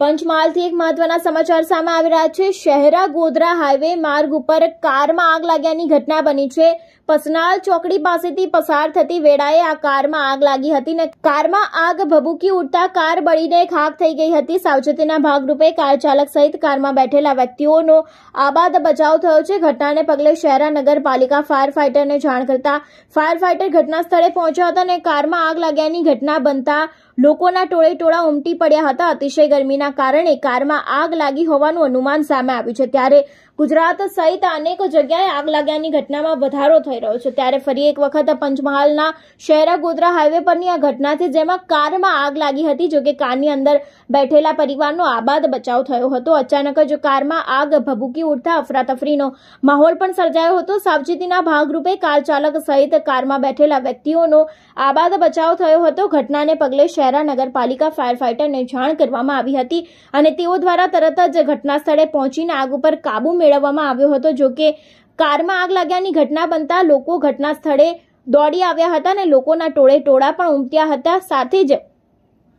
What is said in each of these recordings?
પંચમહાલથી એક મહત્વના સમાચાર સામે આવી રહ્યા છે. શહેરા ગોધરા હાઈવે માર્ગ ઉપર કારમાં આગ લાગ્યાની ઘટના બની છે. પસનાલ ચોકડી પાસેથી પસાર થતી વેળાએ આ કારમાં આગ લાગી હતી ને કારમાં આગ ભભૂકી ઉઠતા કાર બળીને ખાક થઈ ગઈ હતી. સાવચેતીના ભાગરૂપે કાર ચાલક સહિત કારમાં બેઠેલા વ્યક્તિઓનો આબાદ બચાવ થયો છે. ઘટનાને પગલે શહેરા નગરપાલિકા ફાયર ફાઈટરને જાણ કરતા ફાયર ફાઈટર ઘટના સ્થળે પહોંચ્યા હતા અને કારમાં આગ લાગ્યાની ઘટના બનતા લોકોના ટોળે ટોળા ઉમટી પડ્યા હતા. અતિશય ગરમીના કારણે કારમાં આગ લાગી હોવાનું અનુમાન સામે આવ્યું છે. ત્યારે ગુજરાત સહિત અનેક જગ્યાએ આગ લાગ્યાની ઘટનામાં વધારો થઈ રહ્યો છે. ત્યારે ફરી એક વખત પંચમહાલના શહેરા ગોધરા હાઈવે પરની આ ઘટના છે, જેમાં કારમાં આગ લાગી હતી, જોકે કારની અંદર બેઠેલા પરિવારનો આબાદ બચાવ થયો હતો. અચાનક જ કારમાં આગ ભભૂકી ઉઠતા અફરાતફરીનો માહોલ પણ સર્જાયો હતો. સાવચેતીના ભાગરૂપે કાર ચાલક સહિત કારમાં બેઠેલા વ્યક્તિઓનો આબાદ બચાવ થયો હતો. ઘટનાને પગલે શહેરા નગરપાલિકા ફાયર ફાઈટરને જાણ કરવામાં આવી હતી અને તેઓ દ્વારા તરત જ ઘટના સ્થળે પહોંચીને આગ ઉપર કાબુ મેળવવામાં આવ્યો હતો. જો કે કારમાં આગ લાગ્યાની ઘટના બનતા લોકો ઘટના સ્થળે દોડી આવ્યા હતા અને લોકોના ટોળે ટોળા પણ ઉમટ્યા હતા. સાથે જ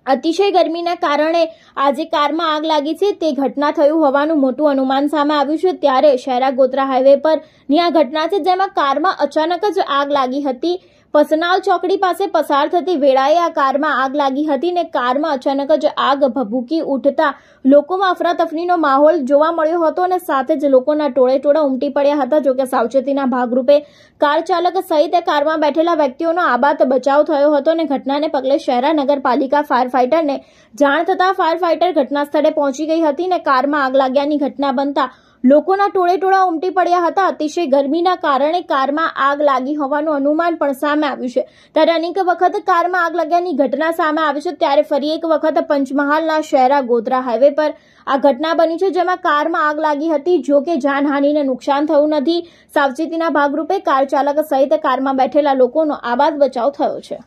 અતિશય ગરમીના કારણે આજે કારમાં આગ લાગી છે. તે ઘટના થયું હોવાનું મોટું અનુમાન સામે આવ્યું છે. ત્યારે શહેરા ગોત્રા હાઈવે પરની આ ઘટના છે, જેમાં કારમાં અચાનક જ આગ લાગી હતી. પસનાલ ચોકડી પાસે પસાર થતી વેળાએ આ કારમાં આગ લાગી હતી ને કારમાં અચાનક જ આગ ભભૂકી ઉઠતા લોકોમાં અફરાતફરીનો માહોલ જોવા મળ્યો હતો અને સાથે જ લોકોના ટોળે ટોળા ઉમટી પડ્યા હતા. જોકે સાવચેતીના ભાગરૂપે કાર ચાલક સહિત કારમાં બેઠેલા વ્યક્તિઓનો આબાદ બચાવ થયો હતો અને ઘટનાને પગલે શહેરા નગરપાલિકા ફાયર ફાઇટરને જાણ થતાં ફાયર ફાઇટર ઘટના સ્થળે પહોંચી ગઈ હતી ને કારમાં આગ લાગ્યાની ઘટના બનતા લોકોના ટોળે ટોળા ઉમટી પડ્યા હતા. અતિશય ગરમીના કારણે કારમાં આગ લાગી હોવાનું અનુમાન પણ સામે આવ્યું છે. ત્યારે અનેક વખત કારમાં આગ લાગ્યાની ઘટના સામે આવી છે. ત્યારે ફરી એક વખત પંચમહાલના શહેરા ગોધરા હાઈવે પર આ ઘટના બની છે, જેમાં કારમાં આગ લાગી હતી. જો કે જાનહાનિને નુકસાન થયું નથી. સાવચેતીના ભાગરૂપે કાર ચાલક સહિત કારમાં બેઠેલા લોકોનો આબાદ બચાવ થયો છે.